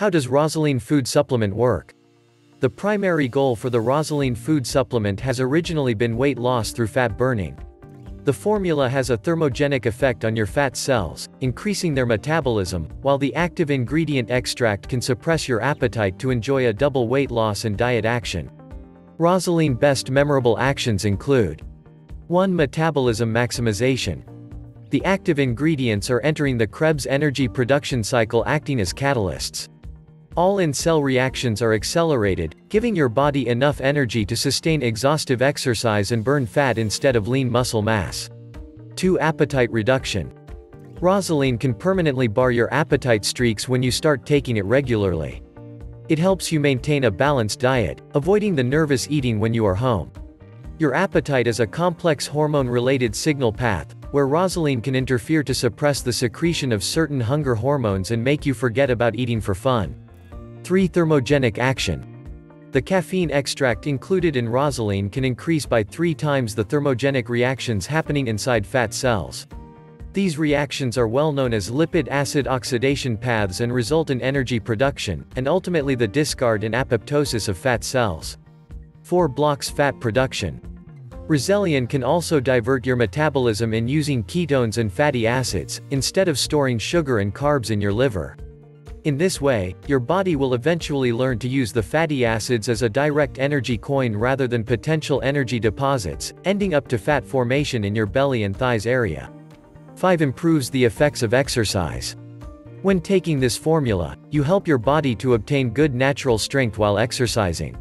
How does Razalean food supplement work? The primary goal for the Razalean food supplement has originally been weight loss through fat burning. The formula has a thermogenic effect on your fat cells, increasing their metabolism, while the active ingredient extract can suppress your appetite to enjoy a double weight loss and diet action. Razalean best memorable actions include 1. Metabolism maximization. The active ingredients are entering the Krebs energy production cycle acting as catalysts. All in-cell reactions are accelerated, giving your body enough energy to sustain exhaustive exercise and burn fat instead of lean muscle mass. 2. Appetite reduction. Razalean can permanently bar your appetite streaks when you start taking it regularly. It helps you maintain a balanced diet, avoiding the nervous eating when you are home. Your appetite is a complex hormone-related signal path, where Razalean can interfere to suppress the secretion of certain hunger hormones and make you forget about eating for fun. 3. Thermogenic action. The caffeine extract included in Razalean can increase by three times the thermogenic reactions happening inside fat cells. These reactions are well known as lipid acid oxidation paths and result in energy production, and ultimately the discard and apoptosis of fat cells. 4. Blocks fat production. Razalean can also divert your metabolism in using ketones and fatty acids, instead of storing sugar and carbs in your liver. In this way, your body will eventually learn to use the fatty acids as a direct energy coin rather than potential energy deposits, ending up to fat formation in your belly and thighs area. 5. Improves the effects of exercise. When taking this formula, you help your body to obtain good natural strength while exercising.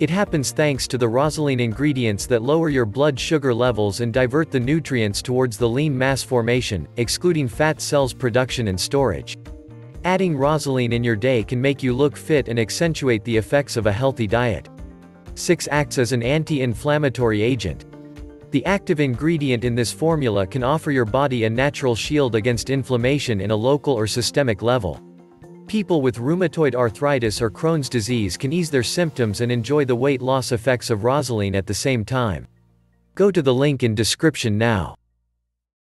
It happens thanks to the Razalean ingredients that lower your blood sugar levels and divert the nutrients towards the lean mass formation, excluding fat cells production and storage. Adding Razalean in your day can make you look fit and accentuate the effects of a healthy diet. 6. Acts as an anti-inflammatory agent. The active ingredient in this formula can offer your body a natural shield against inflammation in a local or systemic level. People with rheumatoid arthritis or Crohn's disease can ease their symptoms and enjoy the weight loss effects of Razalean at the same time. Go to the link in description now.